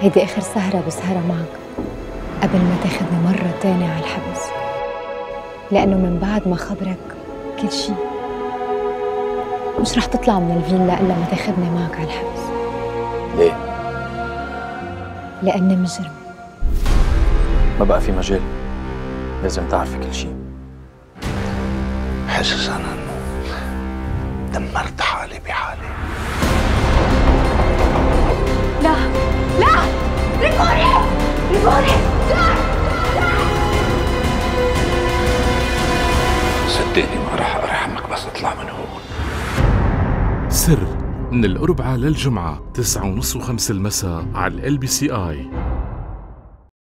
هيدي آخر سهرة بسهرة معك قبل ما تاخدني مرة تانية على الحبس. لأنه من بعد ما خبرك كل شي مش رح تطلع من الفيلا إلا ما تاخدني معك على الحبس. ليه؟ لأني مجرم. ما بقى في مجال؟ لازم تعرفي كل شيء حاسس أنا إنه دمرت صدقني ما راح أرحمك بس اطلع من هون. سر من الأربعاء للجمعة تسعة ونص وخمس المساء على ال بي سي اي